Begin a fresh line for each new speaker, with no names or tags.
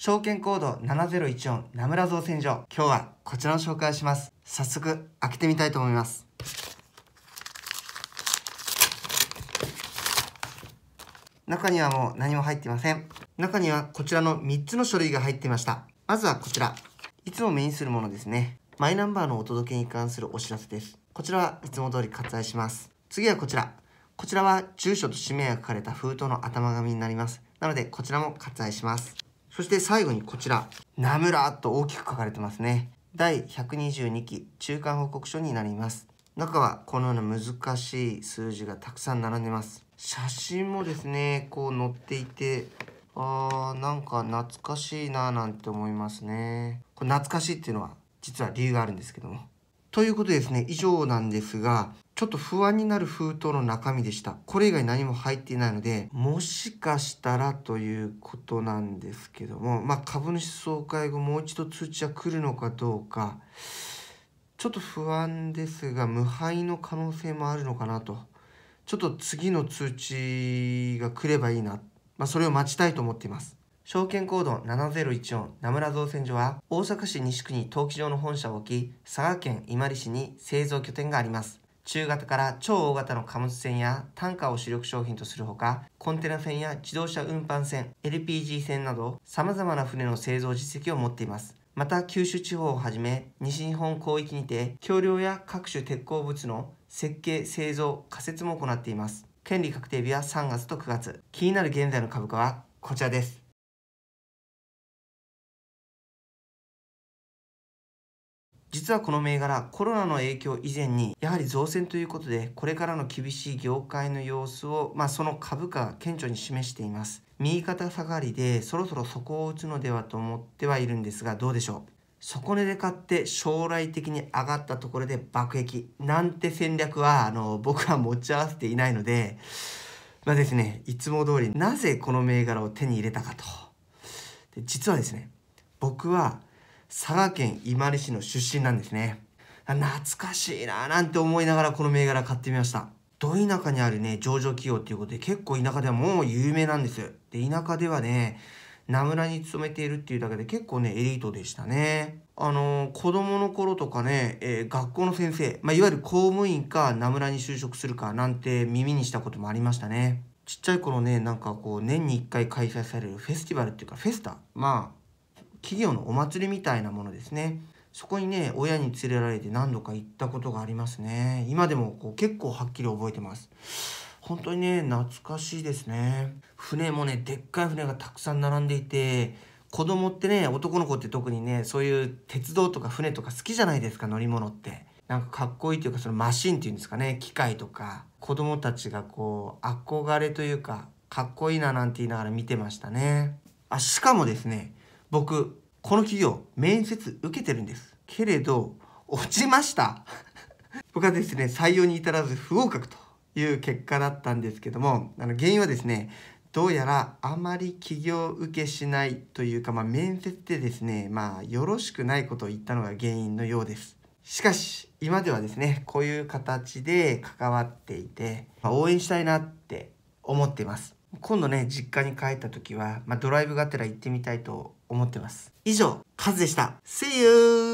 証券コード7014名村造船所。今日はこちらの紹介します。早速開けてみたいと思います。中にはもう何も入ってません。中にはこちらの3つの書類が入っていました。まずはこちら。いつも目にするものですね。マイナンバーのお届けに関するお知らせです。こちらはいつも通り割愛します。次はこちら。こちらは住所と氏名が書かれた封筒の頭紙になります。なのでこちらも割愛します。そして最後にこちら。名村と大きく書かれてますね。第122期中間報告書になります。中はこのような難しい数字がたくさん並んでます。写真もですねこう載っていてあーなんか懐かしいななんて思いますね。これ懐かしいっていうのは実は理由があるんですけども。ということでですね以上なんですがちょっと不安になる封筒の中身でした。これ以外何も入っていないのでもしかしたらということなんですけどもまあ株主総会後もう一度通知は来るのかどうかちょっと不安ですが無敗の可能性もあるのかなと。ちょっと次の通知が来ればいいな、まあ、それを待ちたいと思っています。証券コード7014名村造船所は大阪市西区に登記場の本社を置き佐賀県伊万里市に製造拠点があります。中型から超大型の貨物船や単価を主力商品とするほかコンテナ船や自動車運搬船 LPG 船など様々な船の製造実績を持っています。また九州地方をはじめ西日本広域にて橋梁や各種鉄鋼物の設計製造仮設も行っています。権利確定日は3月と9月。気になる現在の株価はこちらです。実はこの銘柄コロナの影響以前にやはり増船ということでこれからの厳しい業界の様子を、まあ、その株価が顕著に示しています。右肩下がりでそろそろ底を打つのではと思ってはいるんですがどうでしょう。底値で買って将来的に上がったところで爆撃なんて戦略はあの僕は持ち合わせていないのでまあですねいつも通りなぜこの銘柄を手に入れたかと。で実はですね僕は佐賀県伊万里市の出身なんですね。懐かしいななんて思いながらこの銘柄買ってみました。ど田舎にあるね上場企業っていうことで結構田舎ではもう有名なんです。で田舎ではね名村に勤めているっていうだけで結構ねエリートでしたね。あの子供の頃とかね、えー、学校の先生、まあ、いわゆる公務員か名村に就職するかなんて耳にしたこともありましたね。ちっちゃい頃ねなんかこう年に1回開催されるフェスティバルっていうかフェスタ？まあ企業のお祭りみたいなものですね。そこにね親に連れられて何度か行ったことがありますね。今でもこう結構はっきり覚えてます。本当にね懐かしいですね。船もねでっかい船がたくさん並んでいて子供ってね男の子って特にねそういう鉄道とか船とか好きじゃないですか乗り物って。なんかかっこいいというかそのマシンっていうんですかね機械とか。子供たちがこう憧れというかかっこいいななんて言いながら見てましたね。あしかもですね僕この企業面接受けてるんです。けれど落ちました。僕はですね採用に至らず不合格という結果だったんですけどもあの原因はですねどうやらあまり企業受けしないというか、まあ、面接でですねまあよろしくないことを言ったのが原因のようです。しかし今ではですねこういう形で関わっていて、まあ、応援したいなって思っています。今度ね実家に帰った時は、まあ、ドライブがてら行ってみたいと思ってます以上カズでした See you!